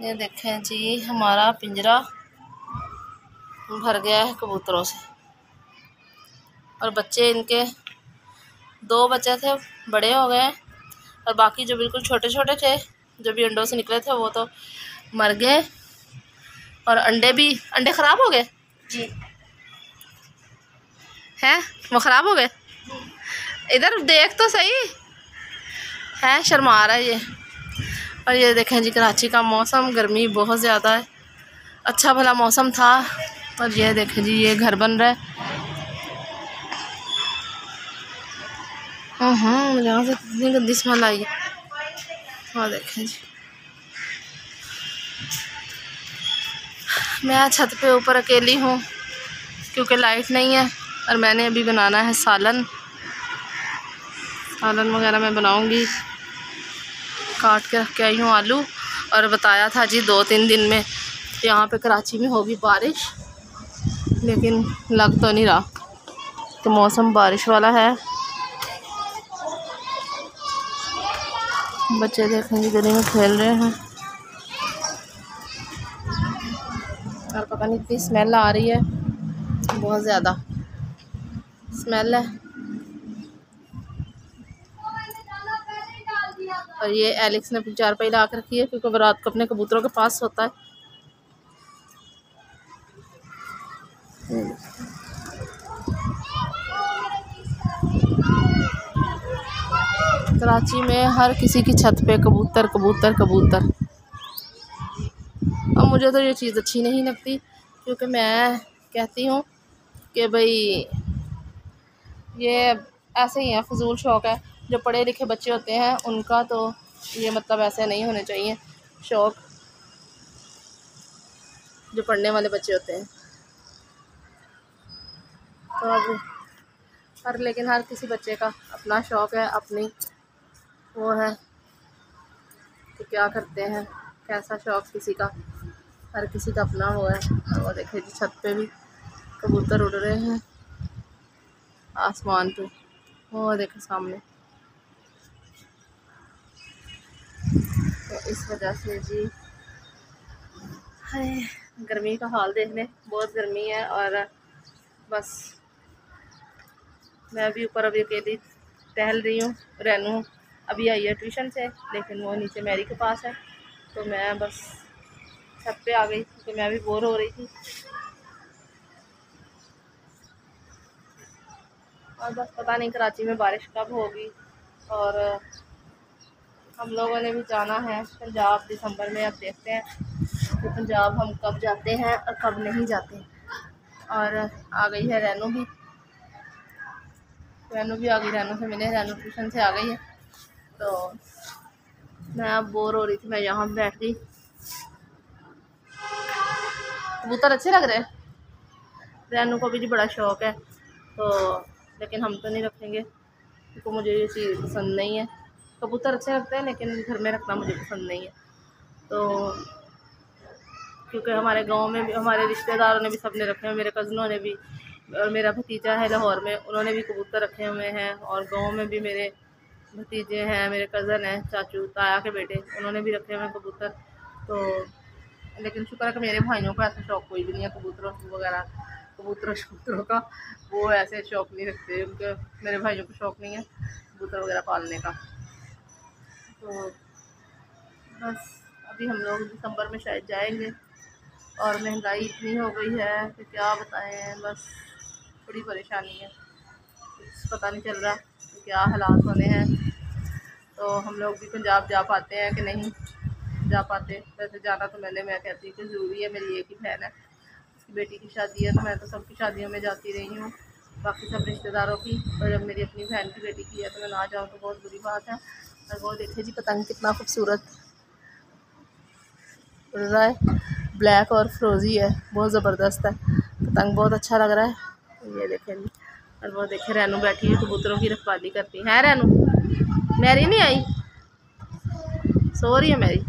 ये देखें जी हमारा पिंजरा भर गया है कबूतरों से। और बच्चे इनके दो बच्चे थे बड़े हो गए और बाकी जो बिल्कुल छोटे छोटे थे जो भी अंडों से निकले थे वो तो मर गए। और अंडे भी अंडे ख़राब हो गए? जी। हैं? वो ख़राब हो गए? इधर देख तो सही। है शर्मा रहा है ये। और ये देखें जी, कराची का मौसम, गर्मी बहुत ज़्यादा है। अच्छा भला मौसम था, और ये देखें जी, ये घर बन रहा है। हाँ यहाँ से कितनी गंदी स्मेल आई है। और देखें जी। मैं छत पे ऊपर अकेली हूँ, क्योंकि लाइट नहीं है, और मैंने अभी बनाना है सालन। सालन वगैरह मैं बनाऊँगी। काट के रख के आई हूँ आलू और बताया था जी दो तीन दिन में यहाँ पे कराची में होगी बारिश, लेकिन लग तो नहीं रहा। तो मौसम बारिश वाला है। बच्चे देखेंगे गली में खेल रहे हैं। और पता नहीं इतनी स्मेल आ रही है। बहुत ज़्यादा स्मेल है। और ये एलेक्स ने चार पाई ला कर रखी है, क्योंकि वो रात को अपने कबूतरों के पास होता है। कराची में हर किसी की छत पे कबूतर कबूतर कबूतर। अब मुझे तो ये चीज़ अच्छी नहीं लगती, क्योंकि मैं कहती हूँ कि भाई, ये ऐसे ही है, फजूल शौक़ है। जो पढ़े लिखे बच्चे होते हैं, उनका तो ये मतलब ऐसे नहीं होने चाहिए, शौक़ जो पढ़ने वाले बच्चे होते हैं। तो अब हर, लेकिन हर किसी बच्चे का अपना शौक़ है, अपनी वो है कि क्या करते हैं, कैसा शौक़ किसी का, हर किसी का अपना वो है। वो देखे जी, छत पे भी कबूतर उड़ रहे हैं, आसमान पे, वो देखे सामने। इस वजह से जी। हाय, गर्मी का हाल देख लें बहुत गर्मी है और बस। मैं अभी ऊपर अभी अकेली टहल रही हूँ रहनू अभी आई है ट्यूशन से, लेकिन वो नीचे मेरी के पास है तो मैं बस छत पे आ गई, क्योंकि मैं भी बोर हो रही थी। और बस पता नहीं कराची में बारिश कब होगी और हम लोगों ने भी जाना है पंजाब दिसंबर में, अब देखते हैं कि तो पंजाब हम कब जाते हैं और कब नहीं जाते। और आ गई है रैनू भी। रैनू भी आ गई, रैनू से मिले रैनू ट्यूशन से आ गई है। तो मैं अब बोर हो रही थी, मैं यहाँ बैठ गई। कबूतर अच्छे लग रहे हैं? रैनू को भी जी बड़ा शौक है तो लेकिन हम तो नहीं रखेंगे, क्योंकि तो मुझे ये चीज़ पसंद नहीं है। कबूतर अच्छे लगते हैं, लेकिन घर में रखना मुझे पसंद नहीं है। तो क्योंकि हमारे गाँव में भी, हमारे रिश्तेदारों ने भी सबने रखे हैं, मेरे कज़नों ने भी, और मेरा भतीजा है लाहौर में, उन्होंने भी कबूतर रखे हुए हैं, और गाँव में भी मेरे भतीजे हैं, मेरे कज़न हैं, चाचू, ताया के बेटे, उन्होंने भी रखे हुए हैं कबूतर। तो लेकिन शुक्र है कि मेरे भाइयों का ऐसा शौक कोई भी नहीं है कबूतरों वगैरह, कबूतरों शबूतरों का, वो ऐसे शौक नहीं रखते, उनके, मेरे भाइयों को शौक नहीं है कबूतर वगैरह पालने का। तो बस अभी हम लोग दिसंबर में शायद जाएँगे। और महँगाई इतनी हो गई है कि क्या बताएँ, बस बड़ी परेशानी है। कुछ पता नहीं चल रहा कि क्या हालात होने हैं। तो हम लोग भी पंजाब जा पाते हैं कि नहीं? जा पाते। वैसे जाना तो मैंने, मैं कहती हूँ कि ज़रूरी है, मेरी एक ही बहन है। उसकी बेटी की शादी है तो मैं तो सबकी शादियों में जाती रही हूँ। बाकी सब रिश्तेदारों की और जब मेरी अपनी बहन की बेटी की है तो मैं ना जाऊँ तो बहुत बुरी बात है। और वो देखे जी पतंग कितना खूबसूरत उड़ रहा है। ब्लैक और फ्रोज़ी है, बहुत ज़बरदस्त है। पतंग बहुत अच्छा लग रहा है। ये देखें जी, और वो देखे रैनू बैठी है, कबूतरों की रखवाली करती है। रैनू? मेरी नहीं आई? सो रही है मेरी?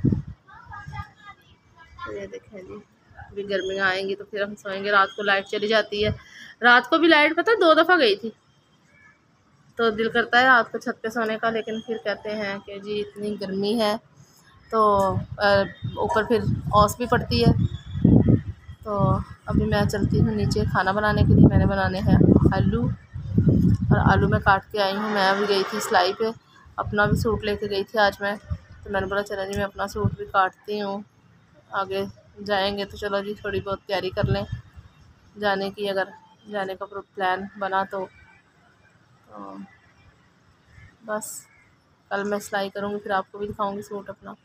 ये देखें जी, अभी गर्मियाँ आएँगी तो फिर हम सोएँगे। रात को लाइट चली जाती है। रात को भी लाइट, पता दो दफ़ा गई थी। तो दिल करता है रात को छत पे सोने का लेकिन फिर कहते हैं कि जी इतनी गर्मी है तो ऊपर फिर औस भी पड़ती है। तो अभी मैं चलती हूँ नीचे खाना बनाने के लिए मैंने बनाने हैं आलू और आलू मैं काट के आई हूँ। मैं अभी गई थी सिलाई पे अपना भी सूट लेके गई थी आज मैं तो मैंने बोला चला जी मैं अपना सूट भी काटती हूँ आगे जाएँगे तो चलो जी थोड़ी बहुत तैयारी कर लें। जाने की अगर जाने का प्लान बना तो, तो बस कल मैं सिलाई करूँगी फिर आपको भी दिखाऊँगी सूट अपना।